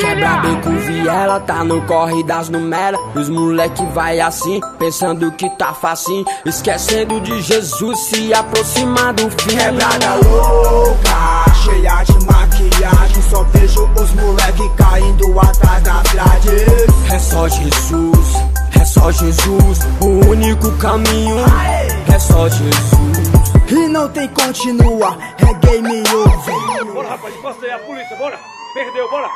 Quebra beco, viela, tá no corre das numeras. Os moleque vai assim, pensando que tá facinho. Esquecendo de Jesus, se aproximar do fim. Quebrada louca, cheia de maquiagem. Só vejo os moleque caindo atrás da grade. É só Jesus, é só Jesus, o único caminho. É só Jesus. E não tem continua, é game over. Bora, rapaz, encosta aí a polícia, bora! Perdeu, bora!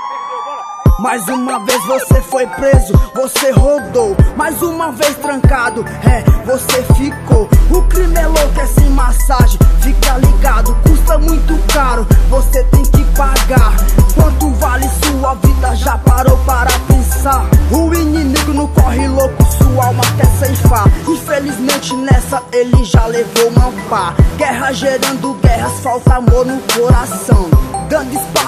Mais uma vez você foi preso, você rodou. Mais uma vez trancado, é, você ficou. O crime é louco, é sem massagem, fica ligado. Custa muito caro, você tem que pagar. Quanto vale sua vida? Já parou para pensar? O inimigo não corre louco, sua alma quer ceifar. Infelizmente nessa ele já levou uma pá. Guerra gerando guerras, falta amor no coração. Dando espaço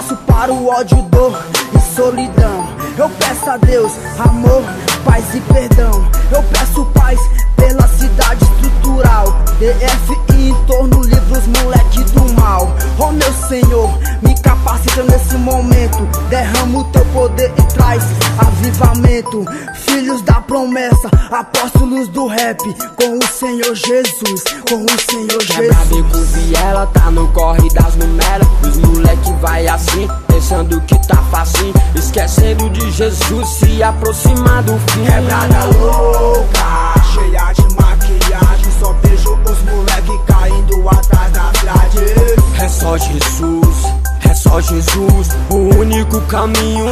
para o ódio, dor e solidão. Eu peço a Deus amor, paz e perdão. Eu peço paz pela cidade estrutural. DF e em torno livre os moleque do mal. Oh meu Senhor, me capacita nesse momento. Derrama o teu poder e traz avivamento. Filhos da promessa, apóstolos do rap. Com o Senhor Jesus, com o Senhor Quebra Jesus. beco, viela, tá no corre das numeras. Os moleque vai assim, pensando que tá facinho. Esquecendo de Jesus, se aproximar do fim. Quebrada louca, cheia de Jesus, o único caminho.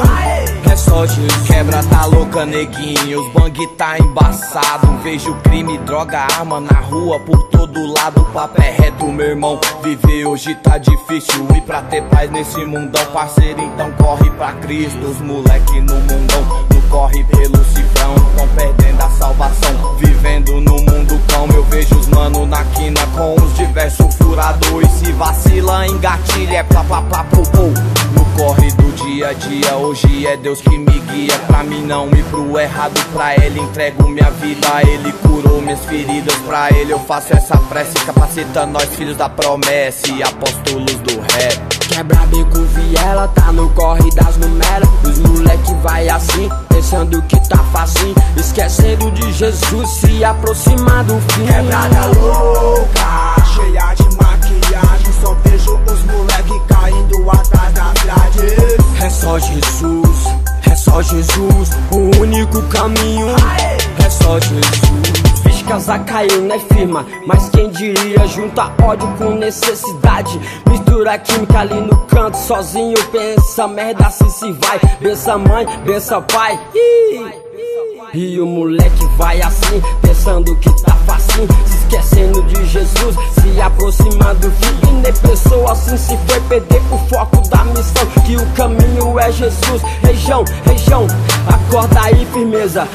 É só Jesus. Quebra tá louca, neguinho. Os bang tá embaçado. Vejo crime, droga, arma na rua por todo lado. O papo é reto, meu irmão. Viver hoje tá difícil. E pra ter paz nesse mundão, parceiro, então corre pra Cristo. Os moleque no mundão, no corre pelo cifrão. Tão perdendo a salvação. Vivendo no mundo cão, eu vejo os mano na quina com os diversos furadores. Se vacila, engatilha, é plá, plá, plá, pô. No corre do dia a dia, hoje é Deus que me guia. Pra mim não ir pro errado, pra Ele entrego minha vida. Ele curou minhas feridas, pra Ele eu faço essa prece. Capacita nós, filhos da promessa e apóstolos do rap. Quebra beco, viela, tá no corre das numeras. Os moleque vai assim, pensando que tá facinho. Esquecendo de Jesus, se aproximar do fim. Quebrada louca, cheia de Jesus, o único caminho. É só Jesus. Fiz casar caiu, né, firma? Mas quem diria junta ódio com necessidade? Mistura química ali no canto, sozinho pensa merda assim se vai. Bença mãe, bença pai. E o moleque vai assim, pensando que tá facinho, se esquecendo de Jesus, se aproximando do fim. E nem pensou assim, se foi perder o foco da missão, que o caminho é Jesus. Região, região, acorda aí, firmeza.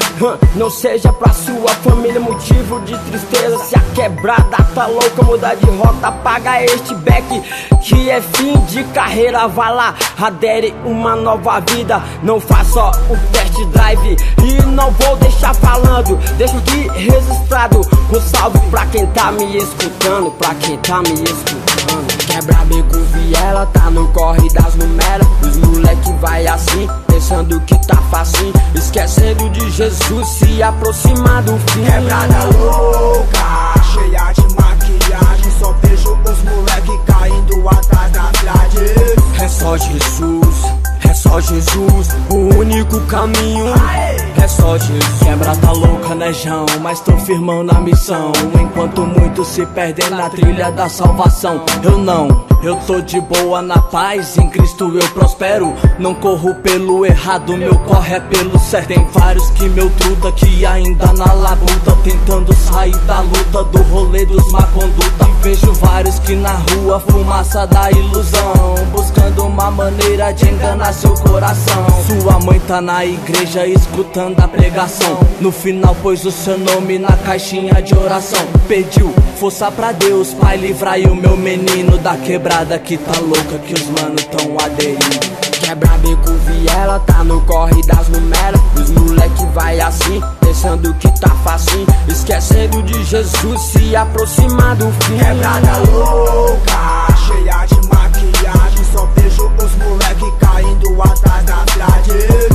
Não seja pra sua família motivo de tristeza. Se a quebrada tá louca, muda de rota, paga este back, que é fim de carreira. Vai lá, adere uma nova vida. Não só o test drive e não vou deixar falando. Deixa aqui registrado. Um salve pra quem tá me escutando, pra quem tá me escutando. Quebra beco, viela, tá no corre das numeras. Os moleque vai assim, pensando que tá facinho. Esquecendo de Jesus, se aproximar do fim. Quebrada louca, cheia de maquiagem. Só vejo os moleque caindo atrás da grade. É só Jesus, é só Jesus, o único caminho. É só Jesus. Quebra tá louca, né, João? Mas tô firmando a missão. Enquanto muitos se perdem na trilha da salvação. Eu não, eu tô de boa na paz. Em Cristo eu prospero. Não corro pelo errado, meu corre é pelo certo. Tem vários que meu truta que ainda na labuta. Tentando sair da luta do rolê dos má conduta. E vejo vários que na rua fumaça da ilusão. Buscando uma maneira de enganar seu coração. Sua mãe tá na igreja escutando a pregação. No final pôs o seu nome na caixinha de oração. Pediu força pra Deus, pai, livrai o meu menino da quebrada que tá louca que os mano tão aderindo. Quebra beco, viela, tá no corre das numeras. Os moleque vai assim, pensando que tá facinho. Esquecendo de Jesus, se aproximar do fim. Quebrada louca, cheia de maquiagem. Só vejo os moleque caindo atrás da grade.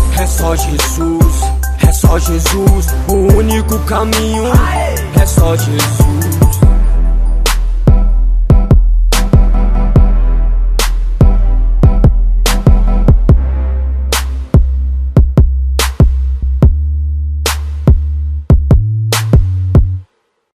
Jesus, o único caminho é só Jesus.